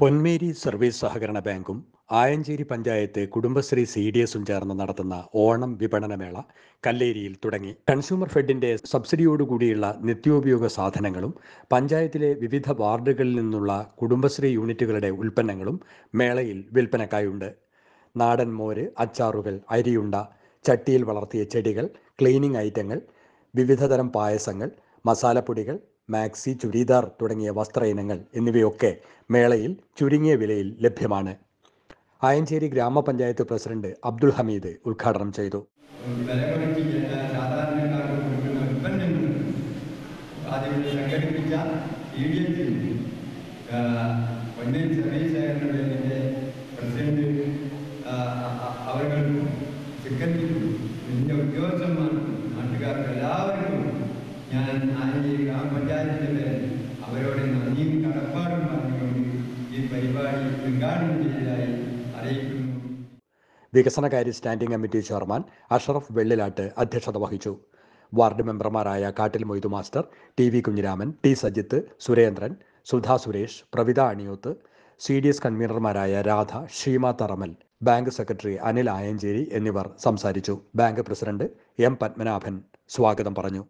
Ponmeri service സഹകരണ ബാങ്കും Ayancheri panchayat Kudumbashree C D എസും ചേർന്ന് നടത്തുന്ന ഓണം വിപണനമേള കല്ലേരിയിൽ തുടങ്ങി. കൺസ്യൂമർ ഫെഡിന്റെ സബ്സിഡിയോടുകൂടിയുള്ള നിത്യോപയോഗ സാധനങ്ങളും പഞ്ചായത്തിലെ വിവിധ വാർഡുകളിൽ നിന്നുള്ള കുടുംബശ്രീ യൂണിറ്റുകളുടെ ഉൽപ്പന്നങ്ങളും മേളയിൽ വിൽപ്പനക്കായുണ്ട്. നാടൻ മോര് അച്ചാറുകൾ അരിയുണ്ട ചട്ടിയിൽ വളർത്തിയ ചെടികൾ ക്ലീനിംഗ് ഐറ്റങ്ങൾ വിവിധതരം പായസങ്ങൾ മസാലപ്പൊടികൾ മാക്സി ചുരിദാർ തുടങ്ങിയ വസ്ത്ര ഇനങ്ങൾ എന്നിവയൊക്കെ മേളയിൽ ചുരുങ്ങിയ വിലയിൽ ലഭ്യമാണ്. ആയഞ്ചേരി ഗ്രാമപഞ്ചായത്ത് പ്രസിഡന്റ് അബ്ദുൽ ഹമീദ് ഉദ്ഘാടനം ചെയ്തു. ഞാൻ കൊടുക്കുന്ന ഉൽപ്പന്നങ്ങൾ ഉദ്ഘാടനം അറിയിക്കുന്നു വികസനകാര്യ standing committee chairman Ashraf Vellilatt അധ്യക്ഷത വഹിച്ചു. വാർഡ് മെമ്പർമാരായ Kattil Moidu master T V Kunhiraman T Sajith Surendran Sudha Suresh Pravitha Aniyoth C D S കൺവീനർമാരായ Radha Sheema Tharamal bank secretary Anil Ayancheri എന്നിവർ സംസാരിച്ചു. ബാങ്ക് പ്രസിഡന്റ് എം പത്മനാഭൻ സ്വാഗതം പറഞ്ഞു.